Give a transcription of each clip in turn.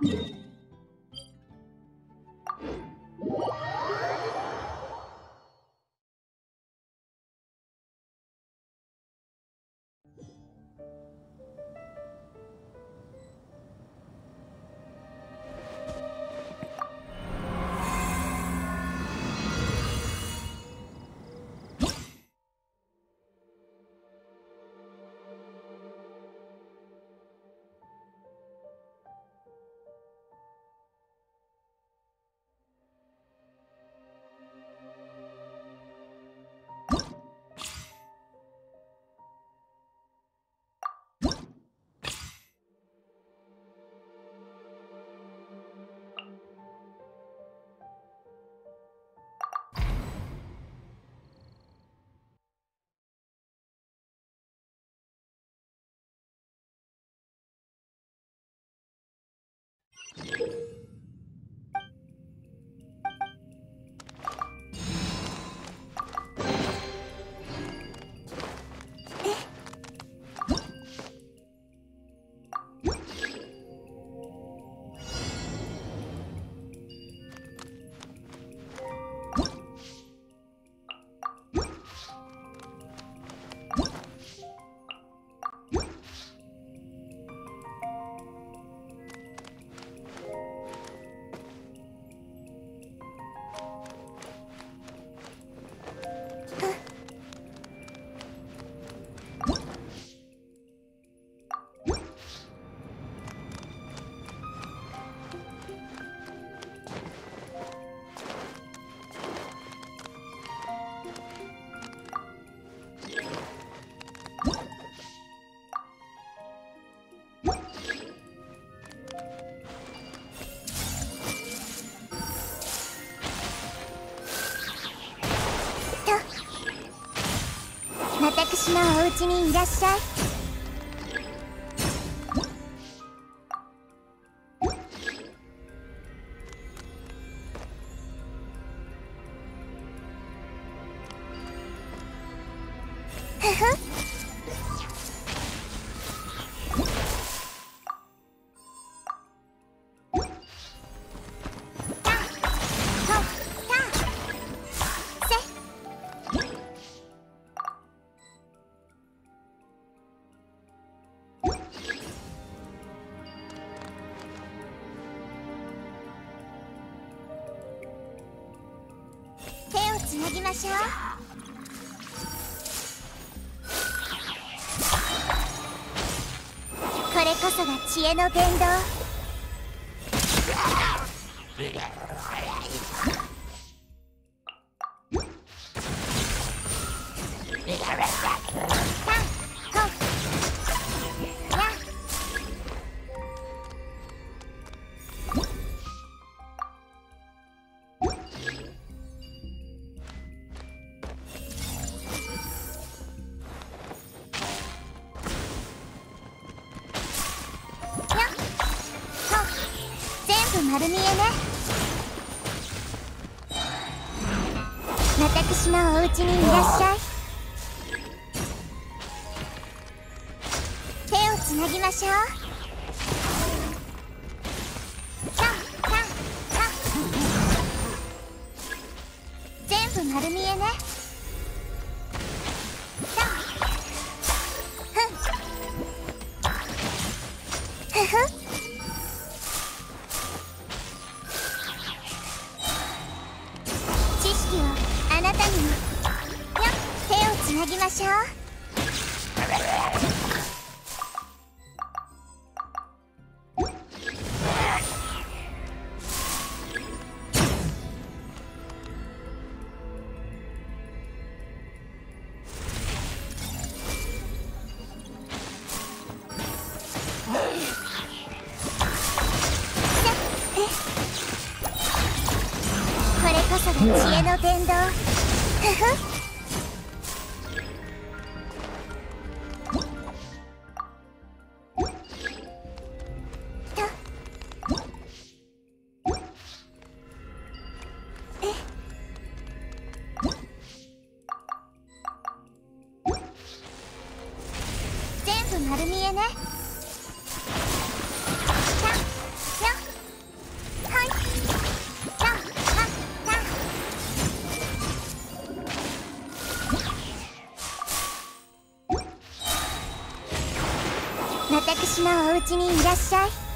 Yeah. うちにいらっしゃい。なぎましょう。これこそが知恵の伝道私のお家にいらっしゃい。手をつなぎましょう。これこそが知恵の伝道ふふ。らっしゃい。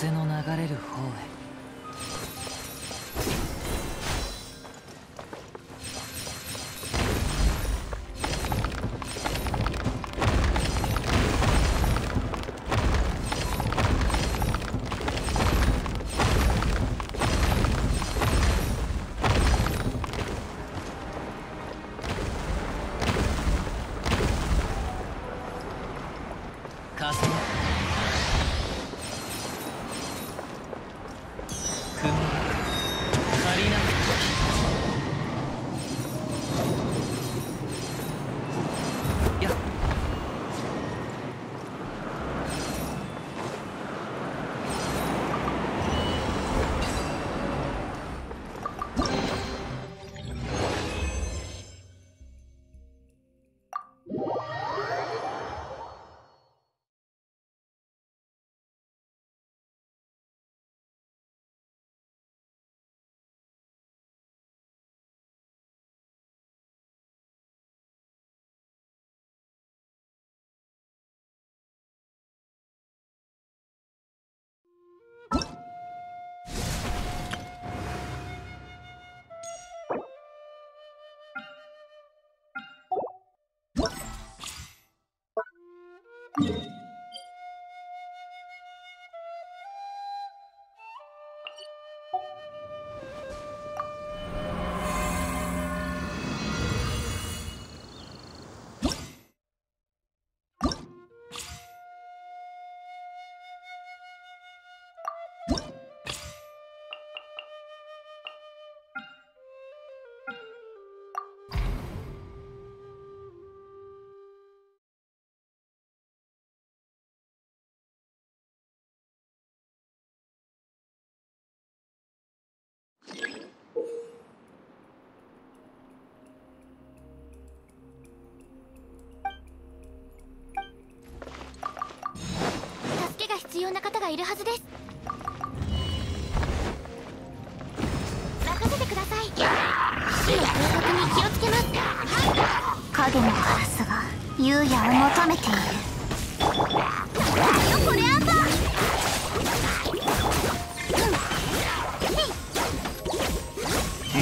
風の流れる方へ。you 必要な方がいるはずです。任せてください。火の風格に気をつけます。影のカラスが優也を求めている。これアンバー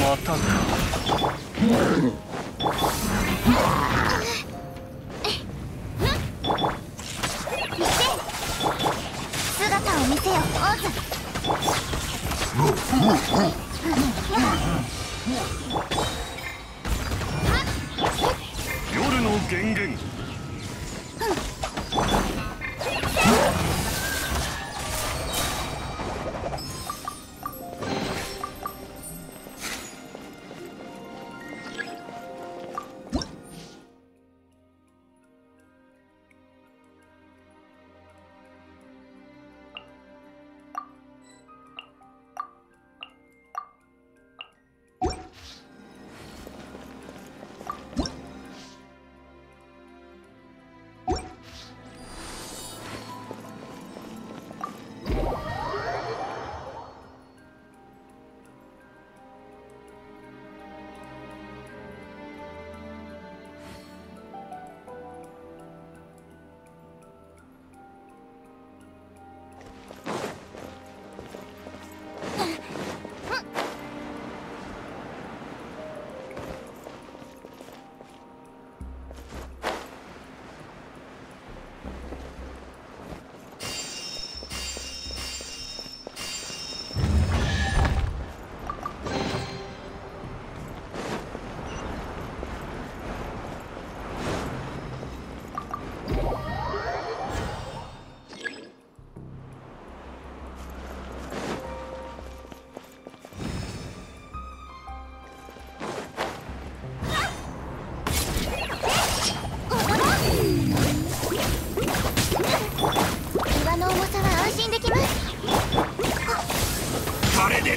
またか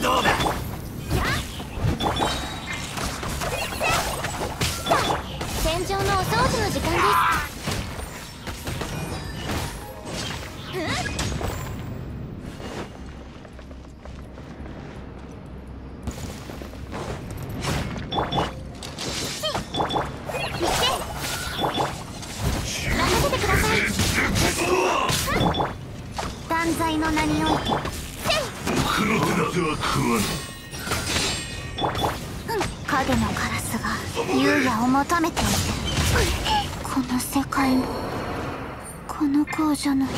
どうだ。の工女の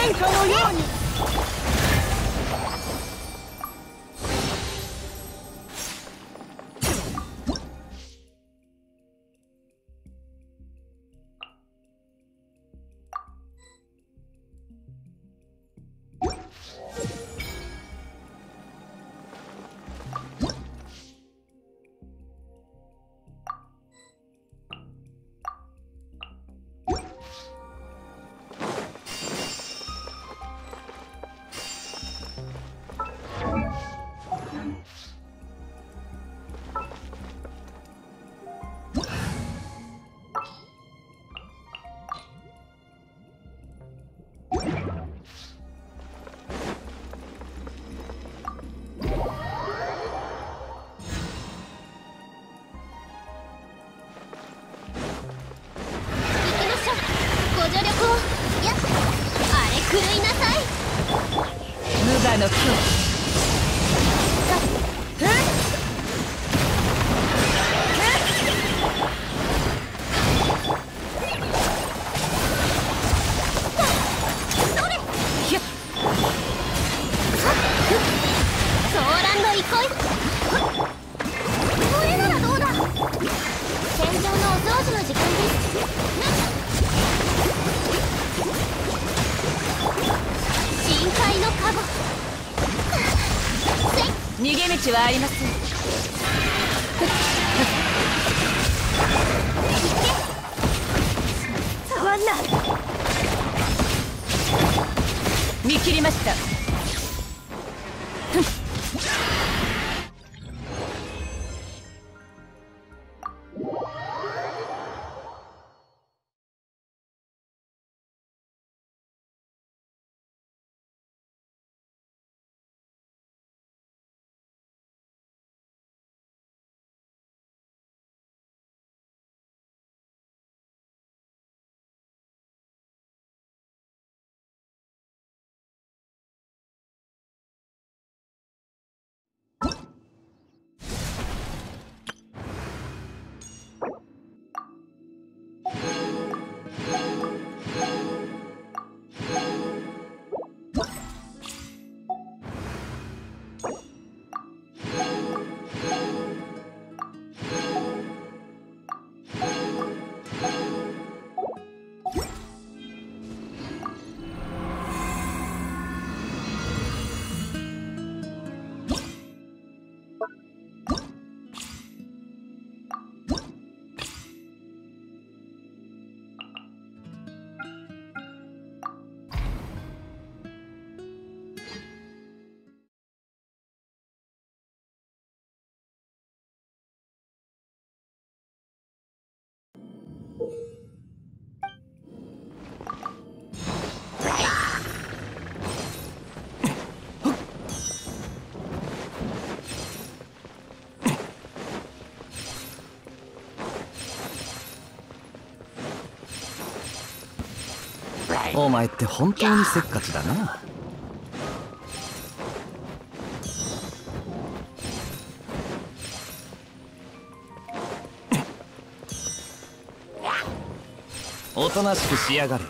バドの戦火のように。逃げ道はありません。触んな。見切りましたお前って本当にせっかちだな。おとなしくしやがれ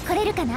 てこれるかな？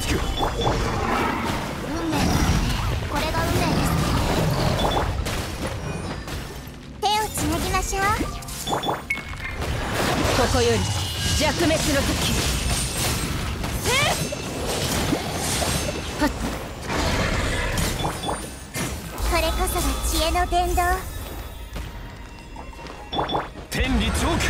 岩山八九運命これが運命です。手をつなぎましょう。ここより弱滅の時。これこそが知恵の伝道天理チョーク